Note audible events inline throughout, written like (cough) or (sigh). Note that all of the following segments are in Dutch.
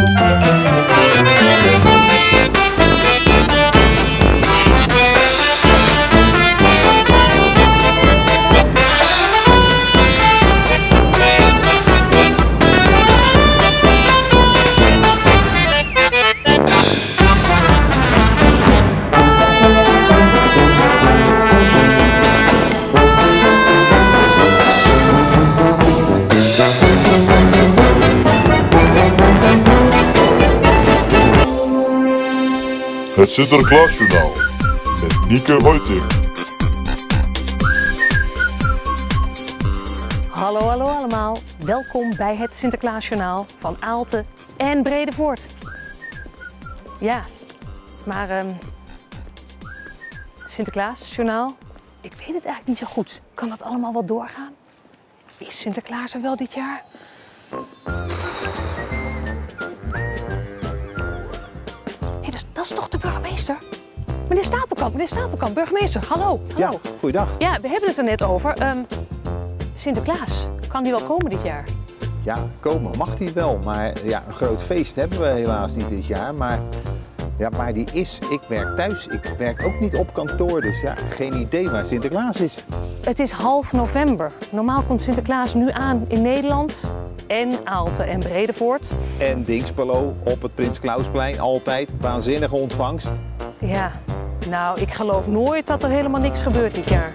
Música Sinterklaasjournaal met Nieke Hoiting. Hallo, hallo allemaal. Welkom bij het Sinterklaasjournaal van Aalten en Bredevoort. Ja, maar ehm Sinterklaasjournaal, ik weet het eigenlijk niet zo goed. Kan dat allemaal wel doorgaan? Is Sinterklaas er wel dit jaar? Dat, is- toch de burgemeester? Meneer Stapelkamp, meneer Stapelkamp, burgemeester, hallo. Ja, hallo. goeiedag. Ja, we hebben het er net over. Ehm, Sinterklaas, kan die wel komen dit jaar? Ja, komen mag die wel, maar ja, een groot feest hebben we helaas niet dit jaar. Maar, ja, maar die is, ik werk thuis, ik werk ook niet op kantoor, dus ja, geen idee waar Sinterklaas is. Het is half november. Normaal komt Sinterklaas nu aan in Nederland en Aalten en Bredevoort. En Dingspelo op het Prins Klausplein, altijd waanzinnige ontvangst. Ja, nou, ik geloof nooit dat er helemaal niks gebeurt dit jaar.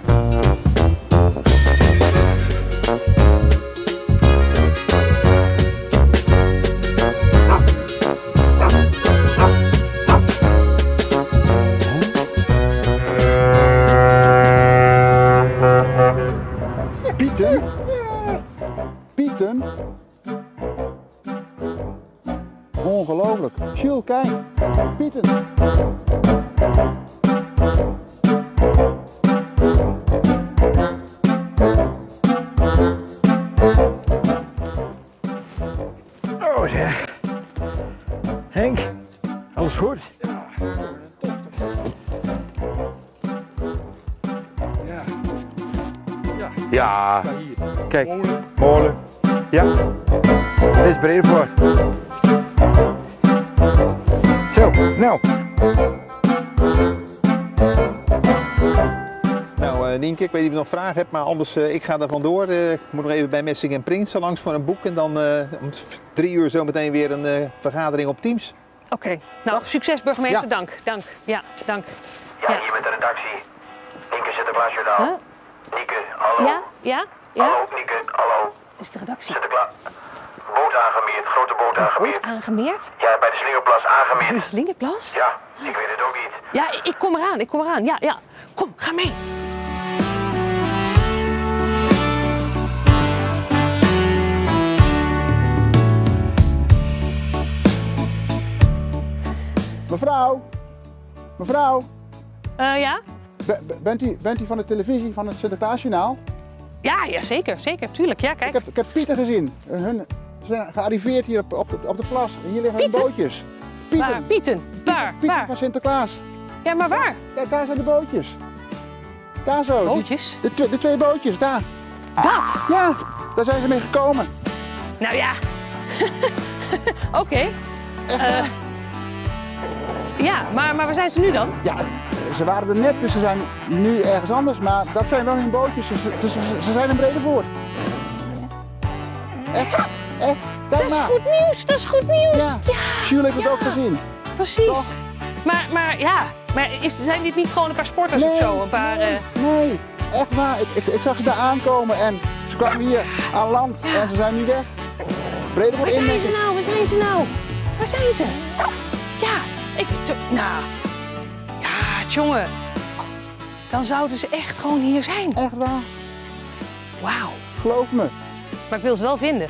Pieten? Pieten? Ongelooflijk. Jules, kijk. Pieten. Oh, ja. Henk, alles goed? Ja. Kijk, molen. Ja. Dit is Bredevoort. Zo, nou. Nou, eh Nienke, ik weet niet of je nog vragen hebt, maar anders eh, ik ga er vandoor. Eh, ik moet nog even bij Messing en Prins langs voor een boek en dan eh, om drie uur zo meteen weer een eh, vergadering op Teams. Oké, nou, succes burgemeester. Ja. Dank, dank. Ja, dank. Ja, Ja. hier met de redactie. Nieke Sinterklaasjournaal. Huh? Nieke, hallo. Ja, ja, ja. Hallo. Dat is de redactie. Sinterklaas. Boot aangemeerd, grote boot aangemeerd. Goed aangemeerd. Ja, bij de Slingerplas De aangemeerd. slingerplas? Ja, ik weet het ook niet. Ja, ik- kom eraan, ik kom eraan. Ja, ja. Kom, ga mee. Mevrouw. Mevrouw. Eh, ja? be- be- bent, u, bent u van de televisie van het Sinterklaasjournaal? Ja, ja, zeker, zeker. Tuurlijk, ja, Ik kijk. heb, ik heb Pieten gezien. Hun ze zijn gearriveerd hier op, op, de, op de plas. Hier liggen hun Pieten? bootjes. Pieten. Waar? Pieten. Waar? Pieten Waar? van Sinterklaas. Ja, maar waar? Ja, daar zijn de bootjes. Daar zo. die- Bootjes? de, de twee bootjes, daar. Dat? Ja, daar zijn ze mee gekomen. Nou ja. (laughs) Oké. Eh, ja, maar, maar waar zijn ze nu dan? Ja, ze waren er net, dus ze zijn nu ergens anders. Maar dat zijn wel hun bootjes. Ze, ze, ze zijn in Bredevoort. Echt? Echt? Kijk Dat is maar. goed nieuws, dat is goed nieuws. Ja, Jules heeft het ook gezien. Precies. Toch? Maar, maar ja, maar is, zijn dit niet gewoon een paar sporters of zo? Een paar. nee, eh, nee, echt waar. Ik, ik, ik zag ze daar aankomen en ze kwamen hier aan land en ze zijn nu weg. Bredevoort waar zijn ze nou? Waar zijn ze nou? Waar zijn ze? Ja, ik. Nou. Jongen. Dan zouden ze echt gewoon hier zijn. Echt waar, Wauw. geloof me. Maar ik wil ze wel vinden.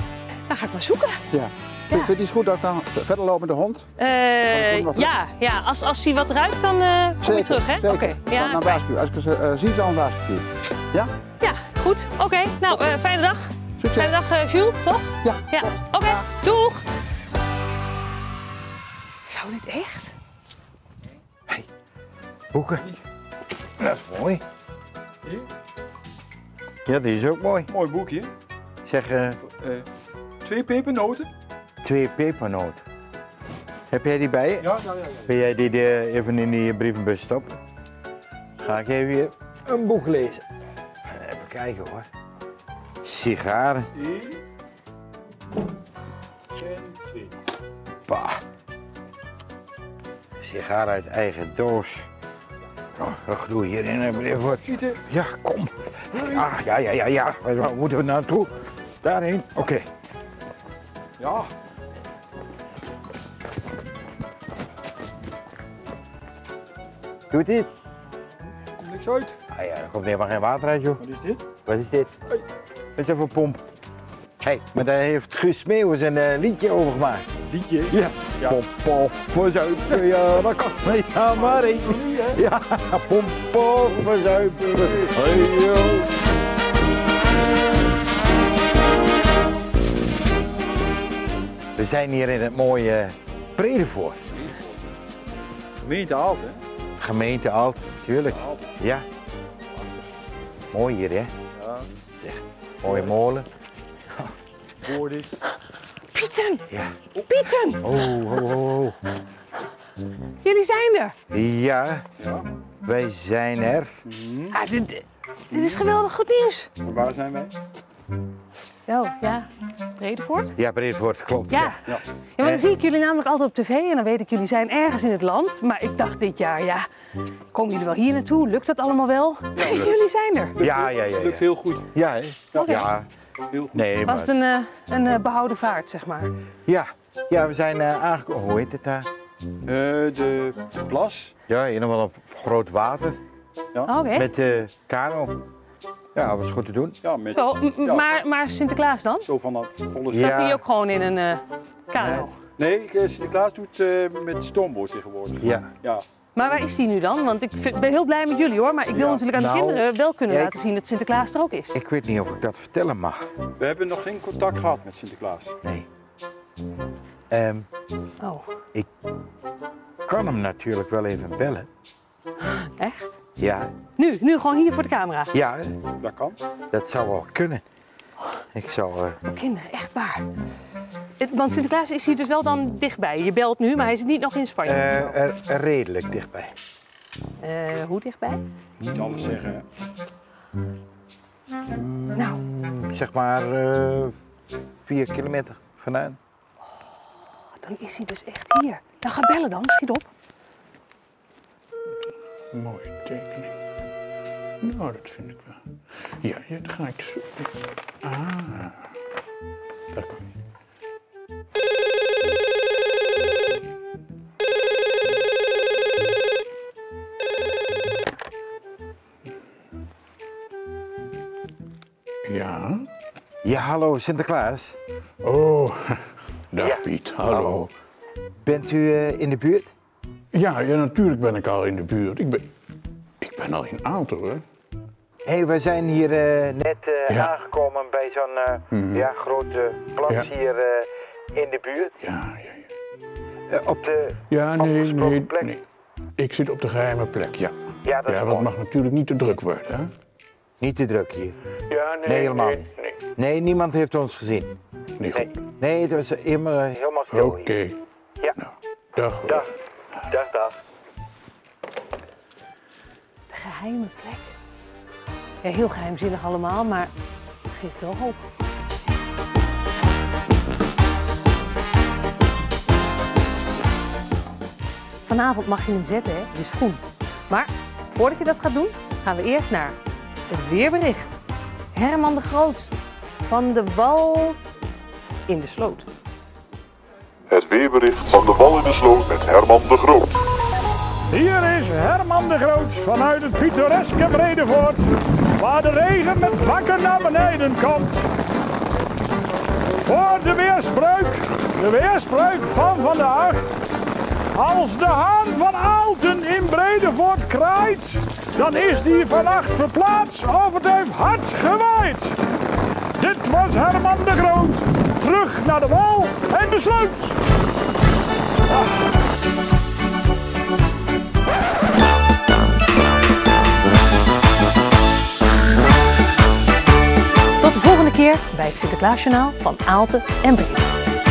Dan ga ik maar zoeken. Ja. Vind je het goed dat ik dan verder loop met de hond? Eh, ja, ja, als, als hij wat ruikt, dan eh kom je terug, hè? Oké. Ja, dan waarschuw. Als ik ze eh, zie, dan waarschuw. Ja? ja, goed. Oké. Nou, fijne dag. Succes. Fijne dag, Jules, toch? Ja. Ja. Oké, doeg. Zou dit echt? Boeken. Dat is mooi. Ja, die is ook mooi. Mooi boekje. Zeg, eh, Eh, twee pepernoten. twee pepernoten. Heb jij die bij je? Ja, ja, ja. Wil jij die even in die brievenbus stoppen? Ga ik even hier een boek lezen. Even kijken hoor. Sigaren. Bah. Sigaar uit eigen doos. Oh, een gloei hier in een brief wordt. Ja, kom. Ja, ja, ja, ja, ja. Waar moeten we naartoe? Daarheen? Oké. Ja. Doet dit? Komt niks uit. Ah ja, er komt helemaal geen water uit, joh. Wat is dit? Wat is dit? Hey. Dat is even een pomp. Hé, hey, maar daar heeft Guus Smeeuwers een eh, liedje over gemaakt. Liedje. Ja. Pomp of verzuipen, ja, (laughs) dat kan me ja maar één. Ja, pomp of verzuipen. Hey, yo. We zijn hier in het mooie Bredevoort. Gemeente Aalt, hè? Gemeente Alt, tuurlijk. Aalt. Ja. Mooi hier, hè? Ja. Mooie molen. Voor dit. Pieten! Ja. Pieten! Oh, oh, oh, oh. Jullie zijn er! Ja, wij zijn er. Ah, dit, dit is geweldig goed nieuws. Waar zijn wij? Oh, ja. Bredevoort? Ja, Bredevoort, klopt. Ja. ja. Ja. want dan zie ik jullie namelijk altijd op tv en dan weet ik jullie zijn ergens in het land. Maar ik dacht dit jaar, ja, komen jullie wel hier naartoe? Lukt dat allemaal wel? Jullie zijn er. Ja, ja, ja. Lukt heel goed. ja, hè? Oké. ja. Heel goed. Nee, Was het een, eh, een eh, behouden vaart, zeg maar? Ja, ja, we zijn eh, aangekomen. Hoe heet het daar? Eh, de plas. Ja, in wel op groot water. Oké. Met de kano. Ja, dat was goed te doen. Ja, met Zo, ja, maar, maar Sinterklaas dan? zo van dat volle Ja. Zat hij ook gewoon in een eh kano? Nee, ik, Sinterklaas doet eh met stoomboot tegenwoordig. Ja. Ja. Maar waar is die nu dan? Want ik vind- ben heel blij met jullie hoor. Maar ik wil Ja. natuurlijk aan de Nou, kinderen wel kunnen ik- laten zien dat Sinterklaas er ook is. Ik weet niet of ik dat vertellen mag. We hebben nog geen contact gehad met Sinterklaas. Nee. Ehm, Oh, kan hem natuurlijk wel even bellen. (gasps) echt? Ja, Nu, nu gewoon hier voor de camera. ja, Dat kan. dat zou wel kunnen. Ik zal... eh, Oh, kinderen, echt waar. Het- Want Sinterklaas is hier dus wel dan dichtbij. Je belt nu, maar hij zit niet nog in Spanje. eh, redelijk dichtbij. Eh, hoe dichtbij? Niet alles zeggen. Hè. Nou, Zeg maar eh, vier kilometer vandaan. dan is hij dus echt hier. Nou, ga bellen dan, schiet op. Mooie tekening. Nou, dat vind ik wel. Ja, ja dat ga ik zoeken. Ah, dat kan niet. Ja, hallo Sinterklaas. Oh, (laughs) dag Ja. Piet, hallo. Hallo. Bent u eh, in de buurt? Ja, ja, natuurlijk ben ik al in de buurt. Ik ben, ik ben al in Aalten hoor. Hé, hey, wij zijn hier eh, net eh, Ja. aangekomen bij zo'n eh, Mhm. ja, grote plas Ja. hier eh, in de buurt. Ja, ja, ja. Op de... Ja, nee, nee, plek? nee. Ik zit op de geheime plek, ja. Ja, dat Ja, want het mag natuurlijk niet te druk worden, hè? Niet te druk hier. Ja, nee, Nee, helemaal nee, niet. Nee, Nee, niemand heeft ons gezien. nee, Nee, goed. nee het was helemaal, helemaal stil Oké. Ja. Nou, dag hoor. Dag. Dag, dag. De geheime plek. Ja, heel geheimzinnig allemaal, maar het geeft wel hoop. Vanavond mag je hem zetten, hè? de schoen. Maar voordat je dat gaat doen, gaan we eerst naar het weerbericht. Herman de Groot van de Wal in de Sloot. Het weerbericht van de wal in de sloot met Herman de Groot. Hier is Herman de Groot vanuit het pittoreske Bredevoort, waar de regen met bakken naar beneden komt. Voor de weerspreuk, de weerspreuk van vandaag. Als de haan van Aalten Bredevoort kraait, dan is die vannacht verplaatst of het heeft hard gewaaid. Dit was Herman de Groot. Terug naar de wal en de sloot. Tot de volgende keer bij het Sinterklaasjournaal van Aalten en Bredevoort.